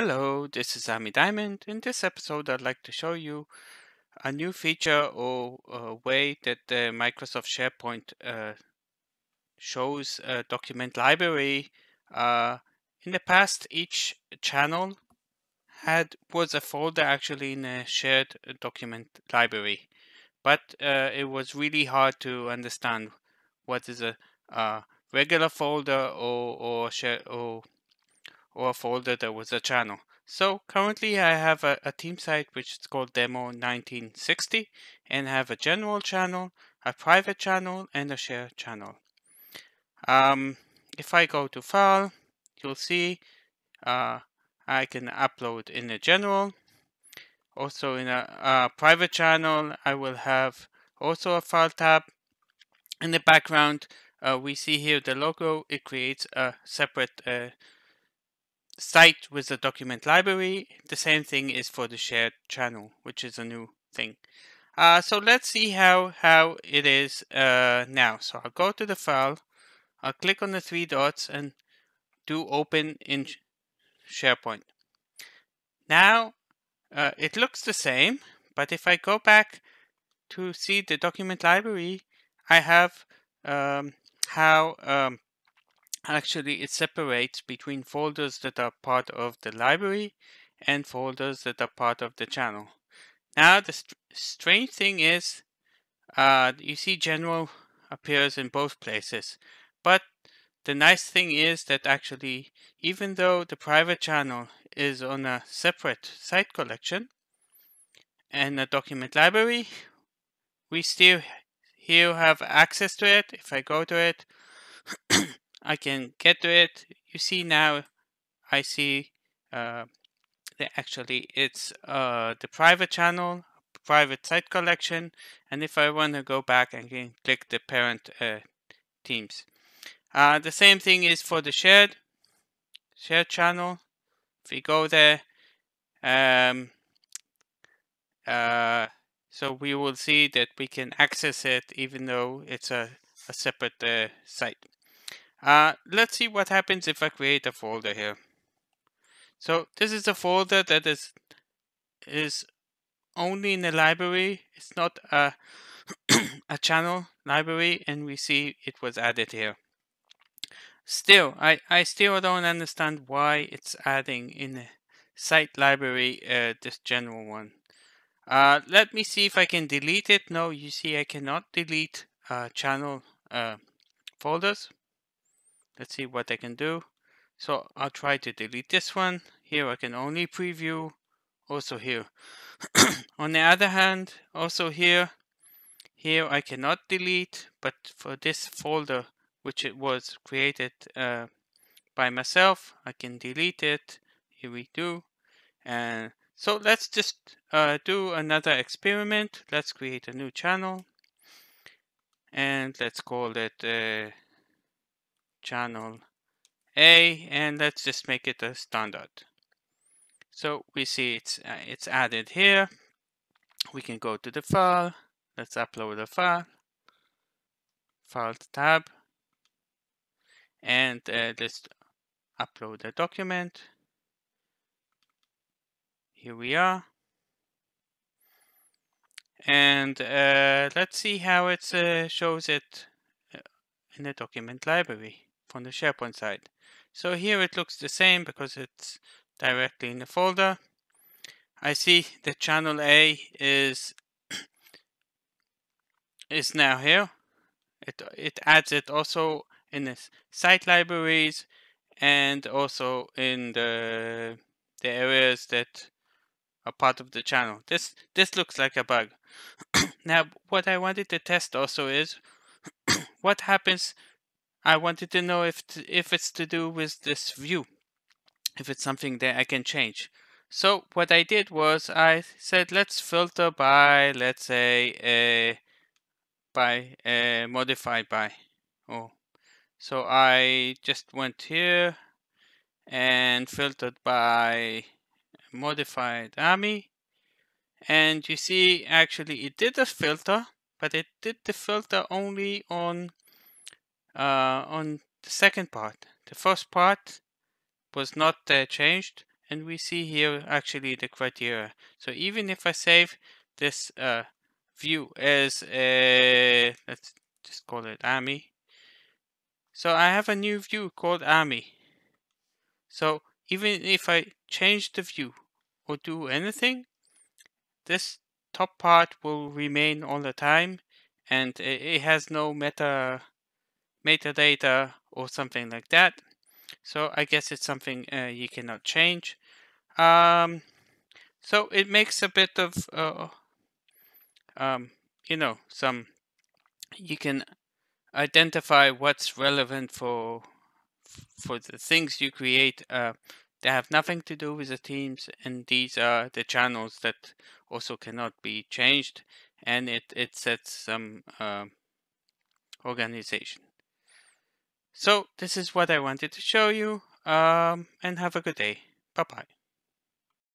Hello, this is Ami Diamond. In this episode, I'd like to show you a new feature or a way that the Microsoft SharePoint uh, shows a document library. Uh, in the past, each channel had was a folder actually in a shared document library, but uh, it was really hard to understand what is a, a regular folder or or share or or a folder that was a channel. So currently I have a, a team site which is called demo 1960 and I have a general channel, a private channel and a share channel. Um, if I go to file, you'll see uh, I can upload in the general. Also in a, a private channel, I will have also a file tab. In the background, uh, we see here the logo. It creates a separate uh, site with a document library. The same thing is for the shared channel, which is a new thing. Uh, so let's see how, how it is uh, now. So I'll go to the file, I'll click on the three dots and do open in SharePoint. Now uh, it looks the same, but if I go back to see the document library, I have um, how um, actually it separates between folders that are part of the library and folders that are part of the channel. Now the st strange thing is uh, you see general appears in both places but the nice thing is that actually even though the private channel is on a separate site collection and a document library we still here have access to it if I go to it I can get to it. You see now, I see uh, that actually it's uh, the private channel, private site collection, and if I want to go back, I can click the parent uh, teams. Uh, the same thing is for the shared shared channel. If we go there, um, uh, so we will see that we can access it even though it's a, a separate uh, site. Uh, let's see what happens if I create a folder here. So this is a folder that is is only in the library. It's not a a channel library, and we see it was added here. Still, I I still don't understand why it's adding in the site library uh, this general one. Uh, let me see if I can delete it. No, you see I cannot delete uh, channel uh, folders. Let's see what I can do. So I'll try to delete this one. Here I can only preview. Also here. On the other hand, also here, here I cannot delete, but for this folder, which it was created uh, by myself, I can delete it. Here we do. And so let's just uh, do another experiment. Let's create a new channel. And let's call it uh, channel A and let's just make it a standard. So we see it's uh, it's added here. We can go to the file. Let's upload a file. File tab. And uh, let's upload a document. Here we are. And uh, let's see how it uh, shows it uh, in the document library from the SharePoint side. So here it looks the same because it's directly in the folder. I see the channel A is is now here. It it adds it also in the site libraries and also in the the areas that are part of the channel. This this looks like a bug. now what I wanted to test also is what happens I wanted to know if if it's to do with this view, if it's something that I can change. So what I did was I said let's filter by let's say a uh, by a modified by. Oh, so I just went here and filtered by modified Ami and you see actually it did a filter, but it did the filter only on uh, on the second part. The first part was not uh, changed and we see here actually the criteria. So even if I save this uh, view as a, let's just call it AMI. So I have a new view called AMI. So even if I change the view or do anything, this top part will remain all the time and it has no meta metadata or something like that. So I guess it's something uh, you cannot change. Um, so it makes a bit of, uh, um, you know, some, you can identify what's relevant for for the things you create uh, they have nothing to do with the teams and these are the channels that also cannot be changed and it, it sets some uh, organization. So this is what I wanted to show you um, and have a good day. Bye bye.